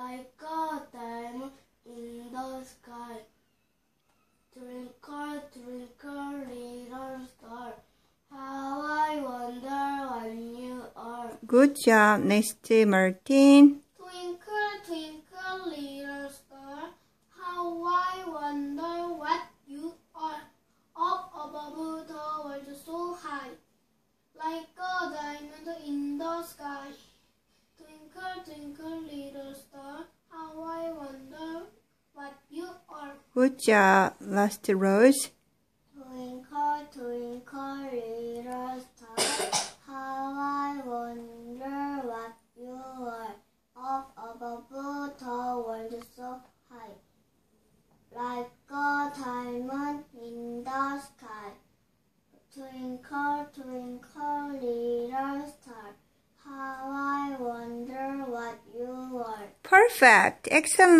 like a diamond in the sky. Twinkle, twinkle, little star, how I wonder what you are. Good job. Next, Martin. Twinkle, twinkle, little star, how I wonder what you are. Up above the world so high, like a diamond in the sky. Twinkle, twinkle, little star, how I wonder what you are. Good job. Last, Rose. Twinkle, twinkle, little star, how I wonder what you are. Up above the world so high, like a diamond in the sky. Twinkle, twinkle, little star, how I wonder what you are. Perfect. Excellent.